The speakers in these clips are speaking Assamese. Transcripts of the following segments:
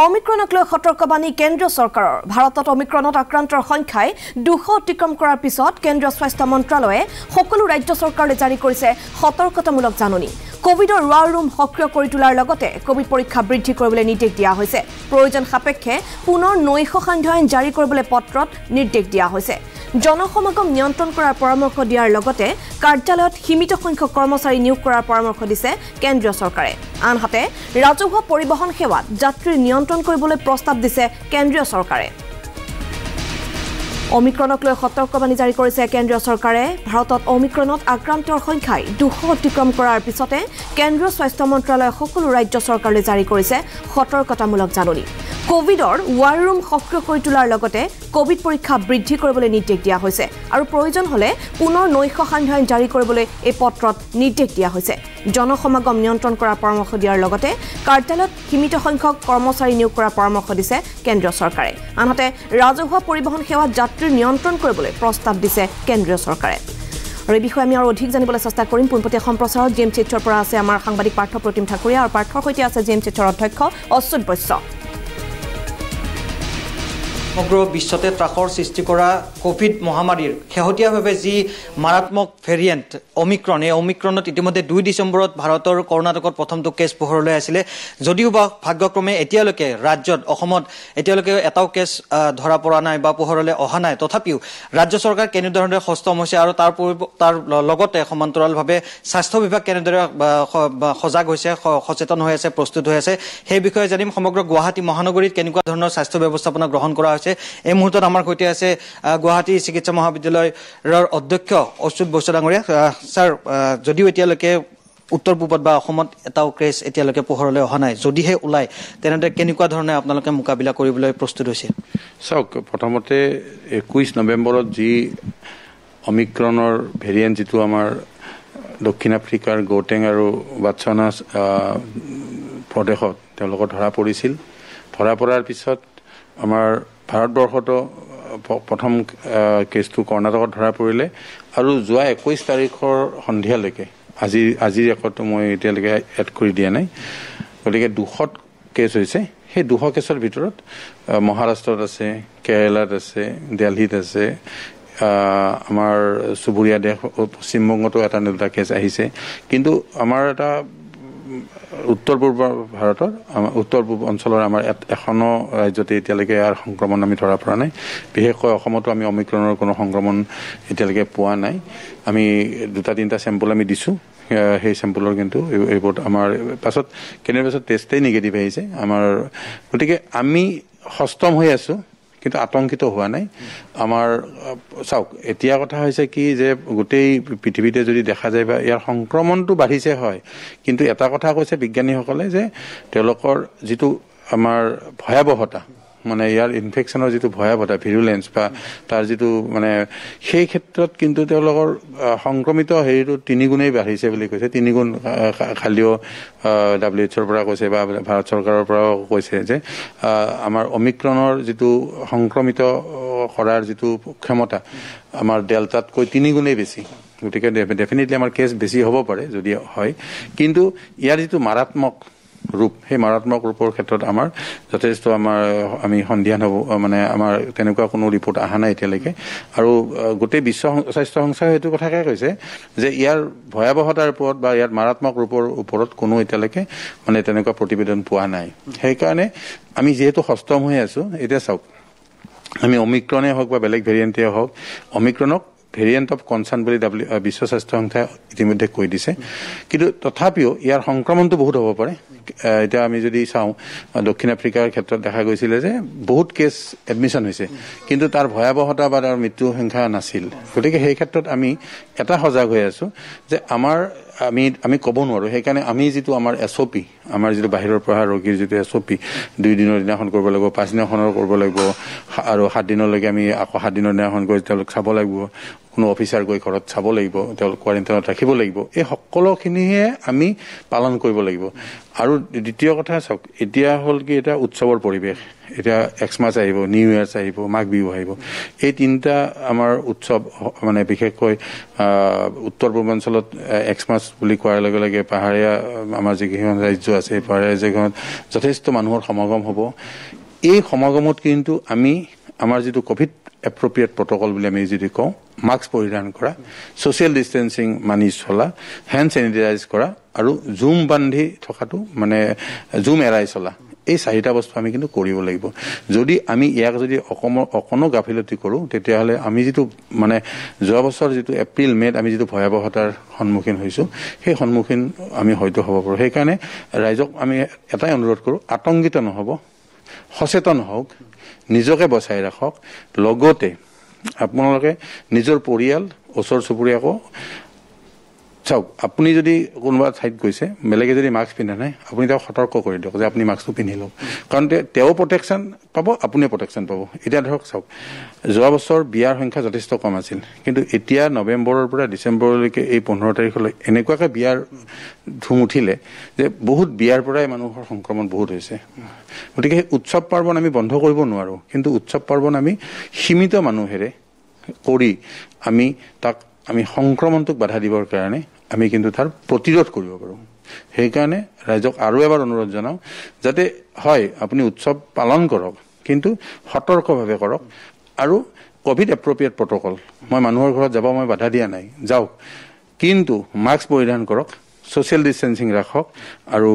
অমিক্ৰণক লৈ সতৰ্কবাণী কেন্দ্ৰীয় চৰকাৰৰ। ভাৰতত অমিক্ৰণত আক্ৰান্তৰ সংখ্যাই দুশ অতিক্ৰম কৰাৰ পিছত কেন্দ্ৰীয় স্বাস্থ্য মন্ত্ৰালয়ে সকলো ৰাজ্য চৰকাৰলৈ জাৰি কৰিছে সতৰ্কতামূলক জাননী। কভিডৰ ৱাৰ ৰুম সক্ৰিয় কৰি তোলাৰ লগতে কভিড পৰীক্ষা বৃদ্ধি কৰিবলৈ নিৰ্দেশ দিয়া হৈছে। প্ৰয়োজন সাপেক্ষে পুনৰ নৈশ সান্ধ্য আইন জাৰি কৰিবলৈ পত্ৰত নিৰ্দেশ দিয়া হৈছে। জনসমাগম নিয়ন্ত্ৰণ কৰাৰ পৰামৰ্শ দিয়াৰ লগতে কাৰ্যালয়ত সীমিত সংখ্যক কৰ্মচাৰী নিয়োগ কৰাৰ পৰামৰ্শ দিছে কেন্দ্ৰীয় চৰকাৰে। আনহাতে ৰাজহুৱা পৰিবহণ সেৱাত যাত্ৰী নিয়ন্ত্ৰণ কৰিবলৈ প্ৰস্তাৱ দিছে কেন্দ্ৰীয় চৰকাৰে। অমিক্ৰণক লৈ সতৰ্কবাণী জাৰি কৰিছে কেন্দ্ৰীয় চৰকাৰে। ভাৰতত অমিক্ৰণত আক্ৰান্তৰ সংখ্যাই দুশ অতিক্ৰম কৰাৰ পিছতে কেন্দ্ৰীয় স্বাস্থ্য মন্ত্ৰালয়ে সকলো ৰাজ্য চৰকাৰলৈ জাৰি কৰিছে সতৰ্কতামূলক জাননী। কভিডৰ ৱাৰ ৰুম সক্ৰিয় কৰি তোলাৰ লগতে কভিড পৰীক্ষা বৃদ্ধি কৰিবলৈ নিৰ্দেশ দিয়া হৈছে। আৰু প্ৰয়োজন হ'লে পুনৰ নৈশ সান্ধ্য আইন জাৰি কৰিবলৈ এই পত্ৰত নিৰ্দেশ দিয়া হৈছে। জনসমাগম নিয়ন্ত্ৰণ কৰাৰ পৰামৰ্শ দিয়াৰ লগতে কাৰ্যালয়ত সীমিত সংখ্যক কৰ্মচাৰী নিয়োগ কৰাৰ পৰামৰ্শ দিছে কেন্দ্ৰীয় চৰকাৰে। আনহাতে ৰাজহুৱা পৰিবহণ সেৱাত যাত্ৰী নিয়ন্ত্ৰণ কৰিবলৈ প্ৰস্তাৱ দিছে কেন্দ্ৰীয় চৰকাৰে। আৰু এই বিষয়ে আমি আৰু অধিক জানিবলৈ চেষ্টা কৰিম। পোনপটীয়া সম্প্ৰচাৰত জি এম চিত্ৰৰ পৰা আছে আমাৰ সাংবাদিক পাৰ্থ প্ৰতিম ঠাকুৰীয়া। আৰু পাৰ্থৰ সৈতে আছে জি এম চিত্ৰৰ অধ্যক্ষ অচ্যুত বৈশ্য। সমগ্ৰ বিশ্বতে ত্ৰাসৰ সৃষ্টি কৰা কভিড মহামাৰীৰ শেহতীয়াভাৱে যি মাৰাত্মক ভেৰিয়েণ্ট অমিক্ৰণ এই অমিক্ৰণত ইতিমধ্যে দুই ডিচেম্বৰত ভাৰতৰ কৰ্ণাটকত প্ৰথমটো কেছ পোহৰলৈ আছিলে যদিও বা ভাগ্যক্ৰমে এতিয়ালৈকে ৰাজ্যত অসমত এতিয়ালৈকে এটাও কেছ ধৰা পৰা নাই বা পোহৰলৈ অহা নাই। তথাপিও ৰাজ্য চৰকাৰ কেনেধৰণে সষ্টম হৈছে আৰু তাৰ তাৰ লগতে সমান্তৰালভাৱে স্বাস্থ্য বিভাগ কেনেদৰে সজাগ হৈছে সচেতন হৈ আছে প্ৰস্তুত হৈ আছে সেই বিষয়ে জানিম। সমগ্ৰ গুৱাহাটী মহানগৰীত কেনেকুৱা ধৰণৰ স্বাস্থ্য ব্যৱস্থাপনা গ্ৰহণ কৰা হৈছে হৈছে এই মুহূৰ্তত আমাৰ সৈতে আছে গুৱাহাটী চিকিৎসা মহাবিদ্যালয়ৰ অধ্যক্ষ অচ্যুত বৈশ্য ডাঙৰীয়া ছাৰ যদিও এতিয়ালৈকে উত্তৰ পূবত বা অসমত এটাও ক্ৰেছ এতিয়ালৈকে পোহৰলৈ অহা নাই যদিহে ওলায় তেনেদৰে কেনেকুৱা ধৰণে আপোনালোকে মোকাবিলা কৰিবলৈ প্ৰস্তুত হৈছে? চাওক প্ৰথমতে একৈছ নৱেম্বৰত যি অমিক্ৰণৰ ভেৰিয়েণ্ট যিটো আমাৰ দক্ষিণ আফ্ৰিকাৰ গৌটেং আৰু বাটছানা প্ৰদেশত তেওঁলোকৰ ধৰা পৰিছিল ধৰা পৰাৰ পিছত আমাৰ ভাৰতবৰ্ষতো প্ৰথম কেছটো কৰ্ণাটকত ধৰা পৰিলে। আৰু যোৱা একৈছ তাৰিখৰ সন্ধিয়ালৈকে আজি আজিৰ ৰেকৰ্ডটো মই এতিয়ালৈকে এড কৰি দিয়া নাই। গতিকে দুশত কেছ হৈছে। সেই দুশ কেছৰ ভিতৰত মহাৰাষ্ট্ৰত আছে কেৰেলাত আছে দিল্লীত আছে আমাৰ চুবুৰীয়া দেশ পশ্চিমবংগতো এটা দুটা কেছ আহিছে। কিন্তু আমাৰ এটা উত্তৰ পূৰ্ব ভাৰতৰ উত্তৰ পূব অঞ্চলৰ আমাৰ এখনো ৰাজ্যতে এতিয়ালৈকে ইয়াৰ সংক্ৰমণ আমি ধৰা পৰা নাই। বিশেষকৈ অসমতো আমি অমিক্ৰণৰ কোনো সংক্ৰমণ এতিয়ালৈকে পোৱা নাই। আমি দুটা তিনিটা চেম্পল আমি দিছোঁ। সেই চেম্পলৰ কিন্তু এইবোৰ আমাৰ পাছত কেনেবাৰ পাছত টেষ্টেই নিগেটিভ আহিছে। আমাৰ গতিকে আমি সষ্টম হৈ আছোঁ। কিন্তু আতংকিত হোৱা নাই। আমাৰ চাওক এতিয়া কথা হৈছে কি যে গোটেই পৃথিৱীতে যদি দেখা যায় বা ইয়াৰ সংক্ৰমণটো বাঢ়িছে হয় কিন্তু এটা কথা কৈছে বিজ্ঞানীসকলে যে তেওঁলোকৰ যিটো আমাৰ ভয়াৱহতা মানে ইয়াৰ ইনফেকশ্যনৰ যিটো ভয়াৱহতা ভিৰুলেঞ্চ বা তাৰ যিটো মানে সেই ক্ষেত্ৰত কিন্তু তেওঁলোকৰ সংক্ৰমিত হেৰিটো তিনিগুণেই বাঢ়িছে বুলি কৈছে। তিনিগুণ খালিও ডাব্লিউ এইচৰ পৰা কৈছে বা ভাৰত চৰকাৰৰ পৰাও কৈছে যে আমাৰ অমিক্ৰণৰ যিটো সংক্ৰমিত কৰাৰ যিটো ক্ষমতা আমাৰ ডেল্টাতকৈ তিনিগুণেই বেছি। গতিকে ডেফিনেটলি আমাৰ কেছ বেছি হ'ব পাৰে যদি হয়। কিন্তু ইয়াৰ যিটো মাৰাত্মক ৰূপ সেই মাৰাত্মক ৰূপৰ ক্ষেত্ৰত আমাৰ যথেষ্ট আমাৰ আমি সন্ধিয়ান হ'ব মানে আমাৰ তেনেকুৱা কোনো ৰিপৰ্ট অহা নাই এতিয়ালৈকে। আৰু গোটেই বিশ্ব স্বাস্থ্য সংস্থাই সেইটো কথাকে কৈছে যে ইয়াৰ ভয়াৱহতাৰ ওপৰত বা ইয়াৰ মাৰাত্মক ৰূপৰ ওপৰত কোনো এতিয়ালৈকে মানে তেনেকুৱা প্ৰতিবেদন পোৱা নাই। সেইকাৰণে আমি যিহেতু সষ্টম হৈ আছোঁ এতিয়া চাওক আমি অমিক্ৰণে হওক বা বেলেগ ভেৰিয়েণ্টে হওক অমিক্ৰণক ভেৰিয়েণ্ট অফ কনচাৰ্ণ বুলি ডাব্লিউ বিশ্ব স্বাস্থ্য সংস্থাই ইতিমধ্যে কৈ দিছে। কিন্তু তথাপিও ইয়াৰ সংক্ৰমণটো বহুত হ'ব পাৰে। এতিয়া আমি যদি চাওঁ দক্ষিণ আফ্ৰিকাৰ ক্ষেত্ৰত দেখা গৈছিলে যে বহুত কেছ এডমিশ্যন হৈছে। কিন্তু তাৰ ভয়াৱহতা বা তাৰ মৃত্যু সংখ্যা নাছিল। গতিকে সেই ক্ষেত্ৰত আমি এটা সজাগ হৈ আছোঁ যে আমাৰ আমি আমি ক'ব নোৱাৰোঁ। সেইকাৰণে আমি যিটো আমাৰ এছ অ' পি আমাৰ যিটো বাহিৰৰ পৰা ৰোগীৰ যিটো এছ অ' পি দুই দিনৰ দিনাখন কৰিব লাগিব পাঁচদিনাখনৰ কৰিব লাগিব আৰু সাত দিনলৈকে আমি আকৌ সাত দিনৰ দিনাখন গৈ তেওঁলোক চাব লাগিব কোনো অফিচাৰ গৈ ঘৰত চাব লাগিব তেওঁলোক কোৱাৰেণ্টাইনত ৰাখিব লাগিব। এই সকলোখিনিহে আমি পালন কৰিব লাগিব। আৰু দ্বিতীয় কথা চাওক এতিয়া হ'ল কি এটা উৎসৱৰ পৰিৱেশ। এতিয়া এক্সমাছ আহিব নিউ ইয়াৰ্ছ আহিব মাঘ বিহু আহিব। এই তিনিটা আমাৰ উৎসৱ মানে বিশেষকৈ উত্তৰ পূৰ্বাঞ্চলত এক্সমাছ বুলি কোৱাৰ লগে লগে পাহাৰীয়া আমাৰ যিকেইখন ৰাজ্য আছে এই পাহাৰীয়া ৰাজ্যখনত যথেষ্ট মানুহৰ সমাগম হ'ব। এই সমাগমত কিন্তু আমি আমাৰ যিটো কভিড এপ্ৰপ্ৰিয়েট প্ৰট'কল বুলি আমি যদি কওঁ মাস্ক পৰিধান কৰা ছ'চিয়েল ডিষ্টেঞ্চিং মানি চলা হেণ্ড চেনিটাইজ কৰা আৰু জুম বান্ধি থকাটো মানে জুম এৰাই চলা এই চাৰিটা বস্তু আমি কিন্তু কৰিব লাগিব। যদি আমি ইয়াক যদি অকমৰ অকণো গাফিলতি কৰোঁ তেতিয়াহ'লে আমি যিটো মানে যোৱা বছৰ যিটো এপ্ৰিল মে'ত আমি যিটো ভয়াৱহতাৰ সন্মুখীন হৈছোঁ সেই সন্মুখীন আমি হয়তো হ'ব পাৰোঁ। সেইকাৰণে ৰাইজক আমি এটাই অনুৰোধ কৰোঁ আতংকিত নহ'ব সচেতন হওক নিজকে বচাই ৰাখক। লগতে আপোনালোকে নিজৰ পৰিয়াল ওচৰ চুবুৰীয়াকো চাওক আপুনি যদি কোনোবা ঠাইত গৈছে বেলেগে যদি মাস্ক পিন্ধা নাই আপুনি তেওঁক সতৰ্ক কৰি দিয়ক যে আপুনি মাস্কটো পিন্ধি লওক। কাৰণ তেওঁ প্ৰটেকশ্যন পাব আপুনিও প্ৰটেকশ্যন পাব। এতিয়া ধৰক চাওক যোৱা বছৰ বিয়াৰ সংখ্যা যথেষ্ট কম আছিল। কিন্তু এতিয়া নৱেম্বৰৰ পৰা ডিচেম্বৰলৈকে এই পোন্ধৰ তাৰিখলৈ এনেকুৱাকৈ বিয়াৰ ধুম উঠিলে যে বহুত বিয়াৰ পৰাই মানুহৰ সংক্ৰমণ বহুত হৈছে। গতিকে সেই উৎসৱ পাৰ্বণ আমি বন্ধ কৰিব নোৱাৰোঁ। কিন্তু উৎসৱ পাৰ্বণ আমি সীমিত মানুহেৰে কৰি আমি তাক আমি সংক্ৰমণটোক বাধা দিবৰ কাৰণে আমি কিন্তু তাৰ প্ৰতিৰোধ কৰিব পাৰোঁ। সেইকাৰণে ৰাইজক আৰু এবাৰ অনুৰোধ জনাওঁ যাতে হয় আপুনি উৎসৱ পালন কৰক কিন্তু সতৰ্কভাৱে কৰক আৰু কভিড এপ্ৰপ্ৰিয়েট প্ৰট'কল মই মানুহৰ ঘৰত যাব মই বাধা দিয়া নাই যাওক। কিন্তু মাস্ক পৰিধান কৰক ছ'চিয়েল ডিষ্টেঞ্চিং ৰাখক আৰু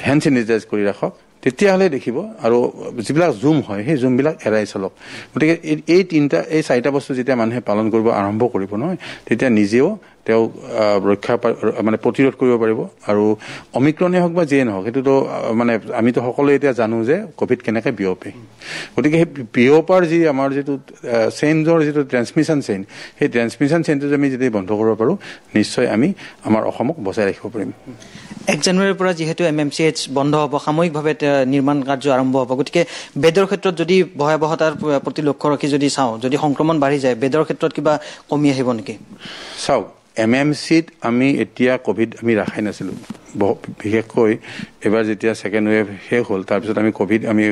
হেণ্ড চেনিটাইজ কৰি ৰাখক। তেতিয়াহ'লে দেখিব আৰু যিবিলাক জুম হয় সেই জুমবিলাক এৰাই চলক। গতিকে এই- তিনিটা এই চাৰিটা বস্তু যেতিয়া মানুহে পালন কৰিব আৰম্ভ কৰিব নহয় তেতিয়া নিজেও তেওঁ ৰক্ষা মানে প্ৰতিৰোধ কৰিব পাৰিব। আৰু অমিক্ৰণেই হওক বা যিয়ে নহওক সেইটোতো মানে আমিতো সকলোৱে এতিয়া জানো যে কভিড কেনেকৈ বিয়পে। গতিকে সেই বিয়পাৰ যি আমাৰ যিটো চেইঞ্জৰ যিটো ট্ৰেন্সমিশ্যন চেইন সেই ট্ৰেন্সমিশ্যন চেইনটো আমি যদি বন্ধ কৰিব পাৰোঁ নিশ্চয় আমি আমাৰ অসমক বচাই ৰাখিব পাৰিম। এক জানুৱাৰীৰ পৰা যিহেতু এম এম চি এইচ বন্ধ হ'ব সাময়িকভাৱে নিৰ্মাণ কাৰ্য আৰম্ভ হ'ব। গতিকে বেডৰ ক্ষেত্ৰত যদি ভয়াৱহতাৰ প্ৰতি লক্ষ্য ৰাখি যদি চাওঁ যদি সংক্ৰমণ বাঢ়ি যায় বেডৰ ক্ষেত্ৰত কিবা কমি আহিব নেকি? চাওক এম এম চিত আমি এতিয়া কভিড আমি ৰাখাই নাছিলোঁ। বিশেষকৈ এইবাৰ যেতিয়া ছেকেণ্ড ৱেভ শেষ হ'ল তাৰপিছত আমি কভিড আমি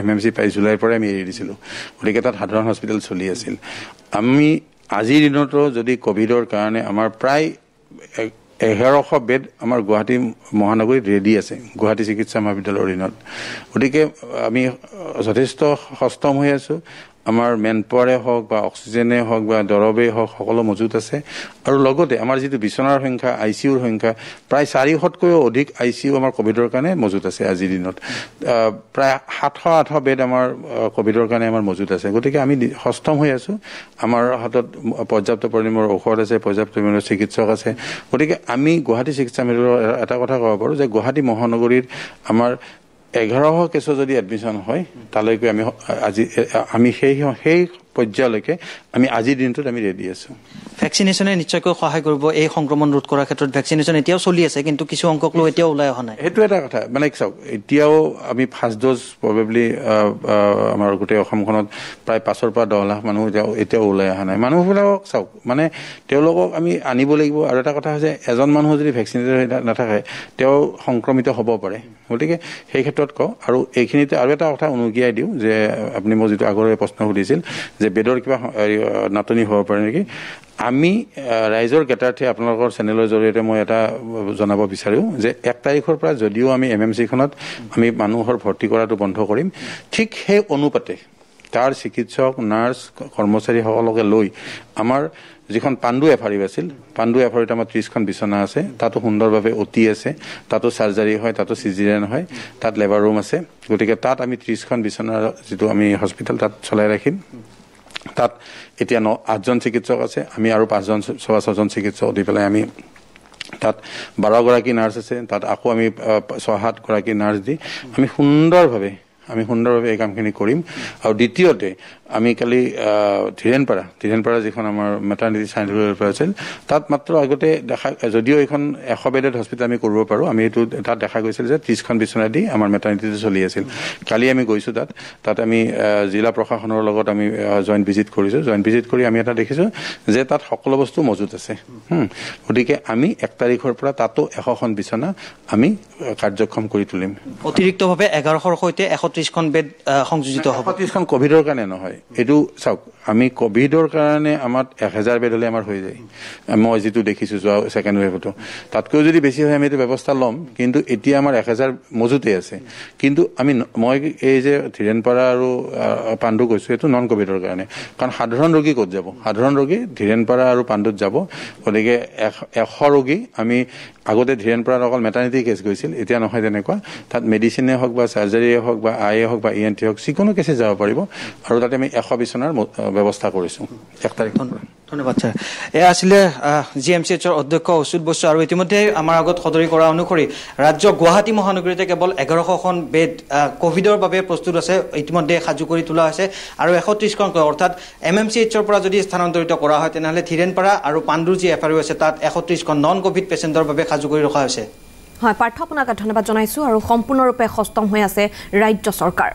এম এম চি পাই জুলাইৰ পৰাই আমি এৰি দিছিলোঁ। গতিকে তাত সাধাৰণ হস্পিটেল চলি আছিল। আমি আজিৰ দিনতো যদি কভিডৰ কাৰণে আমাৰ প্ৰায় এঘাৰশ বেড আমাৰ গুৱাহাটী মহানগৰীত ৰেডি আছে গুৱাহাটী চিকিৎসা মহাবিদ্যালয়ৰ অধীনত। গতিকে আমি যথেষ্ট সষ্টম হৈ আছোঁ। আমাৰ মেন পাৱাৰে হওক বা অক্সিজেনে হওক বা দৰৱেই হওক সকলো মজুত আছে। আৰু লগতে আমাৰ যিটো বিচনাৰ সংখ্যা আই চি ইউৰ সংখ্যা প্ৰায় চাৰিশতকৈও অধিক আই চি ইউ আমাৰ কভিডৰ কাৰণে মজুত আছে আজিৰ দিনত। প্ৰায় সাতশ আঠশ বেড আমাৰ কভিডৰ কাৰণে আমাৰ মজুত আছে। গতিকে আমি সষ্টম হৈ আছোঁ। আমাৰ হাতত পৰ্যাপ্ত পৰিমাণৰ ঔষধ আছে পৰ্যাপ্ত পৰিমাণৰ চিকিৎসক আছে। গতিকে আমি গুৱাহাটী চিকিৎসা মহাবিদ্যালয়ৰ এটা কথা ক'ব পাৰোঁ যে গুৱাহাটী মহানগৰীৰ আমাৰ এঘাৰশ কেছৰ যদি এডমিশ্যন হয় তালৈকে আমি আজি আমি সেই সেই পৰ্যায়লৈকে আমি আজিৰ দিনটোত আমি ৰেডি আছোঁ। ভেকচিনেশ্যনে নিশ্চয়কৈ সহায় কৰিব এই সংক্ৰমণ ৰোধ কৰাৰ ক্ষেত্ৰত ভেকচিনেশ্যন এতিয়াও চলি আছে কিন্তু কিছু অংকক লৈ এতিয়াও ওলাই অহা নাই। সেইটো এটা কথা মানে চাওক এতিয়াও আমি ফাৰ্ষ্ট ড'জ প্ৰবেবলি আমাৰ গোটেই অসমখনত প্ৰায় পাঁচৰ পৰা দহ লাখ মানুহ এতিয়াও এতিয়াও ওলাই অহা নাই। মানুহবিলাকক চাওক মানে তেওঁলোকক আমি আনিব লাগিব। আৰু এটা কথা হৈছে এজন মানুহ যদি ভেকচিনেটেড হৈ নাথাকে তেওঁ সংক্ৰমিত হ'ব পাৰে। গতিকে সেই ক্ষেত্ৰত কওঁ আৰু এইখিনিতে আৰু এটা কথা উনুকিয়াই দিওঁ যে আপুনি মোক যিটো আগৰে প্ৰশ্ন সুধিছিল যে বেডৰ কিবা নাটনি হ'ব পাৰে নেকি? আমি ৰাইজৰ জ্ঞাতাৰ্থে আপোনালোকৰ চেনেলৰ জৰিয়তে মই এটা জনাব বিচাৰোঁ যে এক তাৰিখৰ পৰা যদিও আমি এম এম চিখনত আমি মানুহৰ ভৰ্তি কৰাটো বন্ধ কৰিম ঠিক সেই অনুপাতে তাৰ চিকিৎসক নাৰ্ছ কৰ্মচাৰীসকলকে লৈ আমাৰ যিখন পাণ্ডু এফাৰিব আছিল পাণ্ডু এফাৰিত আমাৰ ত্ৰিছখন বিচনা আছে তাতো সুন্দৰভাৱে অতি আছে তাতো চাৰ্জাৰী হয় তাতো চিজিৰিয়ান হয় তাত লেবাৰ ৰুম আছে গতিকে তাত আমি ত্ৰিছখন বিচনাৰ যিটো আমি হস্পিটেল তাত চলাই ৰাখিম। তাত এতিয়া ন আঠজন চিকিৎসক আছে আমি আৰু পাঁচজন ছয় ছজন চিকিৎসক দি পেলাই আমি তাত বাৰগৰাকী নাৰ্ছ আছে তাত আকৌ আমি ছয় সাতগৰাকী নাৰ্ছ দি আমি সুন্দৰভাৱে আমি সুন্দৰভাৱে এই কামখিনি কৰিম। আৰু দ্বিতীয়তে আমি কালি ধীৰেণপাৰা ধীৰেণপাৰা যিখন আমাৰ মেটাৰ্নিটি চাইন্স আছিল তাত মাত্ৰ আগতে দেখা যদিও এইখন এশ বেডেড হস্পিটেল আমি কৰিব পাৰোঁ আমি এইটো তাত দেখা গৈছিল যে ত্ৰিছখন বিচনা দি আমাৰ মেটাৰ্নিটিটো চলি আছিল। কালি আমি গৈছোঁ তাত তাত আমি জিলা প্ৰশাসনৰ লগত আমি জইণ্ট ভিজিট কৰিছোঁ। জইণ্ট ভিজিট কৰি আমি এটা দেখিছোঁ যে তাত সকলো বস্তু মজুত আছে। গতিকে আমি এক তাৰিখৰ পৰা তাতো এশখন বিচনা আমি কাৰ্যক্ষম কৰি তুলিম। অতিৰিক্তভাৱে এঘাৰশৰ সৈতে এশ ত্ৰিছখন বেড সংযোজিত হ'ব। ত্ৰিছখন কভিডৰ কাৰণে নহয় এইটো চাওক আমি কভিডৰ কাৰণে আমাৰ এক হেজাৰ বেড হ'লে আমাৰ হৈ যায়। মই যিটো দেখিছোঁ যোৱা ছেকেণ্ড ৱেভতো তাতকৈ যদি বেছি হয় আমি এইটো ব্যৱস্থা ল'ম। কিন্তু এতিয়া আমাৰ এক হেজাৰ মজুতে আছে। কিন্তু আমি মই এই যে ধীৰেণপাৰা আৰু পাণ্ডু কৈছোঁ এইটো নন কভিডৰ কাৰণে। কাৰণ সাধাৰণ ৰোগী ক'ত যাব? সাধাৰণ ৰোগী ধীৰেণপাৰা আৰু পাণ্ডুত যাব। গতিকে এশ ৰোগী আমি আগতে ধীৰেণপাৰাত অকল মেটাৰ্নিটি কেছ গৈছিল এতিয়া নহয় তেনেকুৱা। তাত মেডিচিনে হওক বা চাৰ্জাৰীয়ে হওক বা আইয়ে হওক বা ই এন টি হওক যিকোনো কেছে যাব পাৰিব। আৰু তাতে আমি এশ বিচনাৰ ব্যৱস্থা কৰিছোঁ। এক তাৰিখ ধন্যবাদ ছাৰ। এয়া আছিলে জি এম চি এইচৰ অধ্যক্ষ অচ্যুত বসু আৰু ইতিমধ্যে আমাৰ আগত সদৰি কৰা অনুসৰি ৰাজ্য গুৱাহাটী মহানগৰীতে কেৱল এঘাৰশখন বেড কভিডৰ বাবে প্ৰস্তুত আছে ইতিমধ্যে সাজু কৰি তোলা হৈছে আৰু এশ ত্ৰিছখনকৈ অৰ্থাৎ এম এম চি এইচৰ পৰা যদি স্থানান্তৰিত কৰা হয় তেনেহ'লে ধীৰেণপাৰা আৰু পাণ্ডুৰ যি এফ আৰ ইউ আছে তাত এশ ত্ৰিছখন নন কভিড পেচেণ্টৰ বাবে সাজু কৰি ৰখা হৈছে। হয় পাৰ্থ আপোনাক ধন্যবাদ জনাইছোঁ আৰু সম্পূৰ্ণৰূপে সষ্টম হৈ আছে ৰাজ্য চৰকাৰ।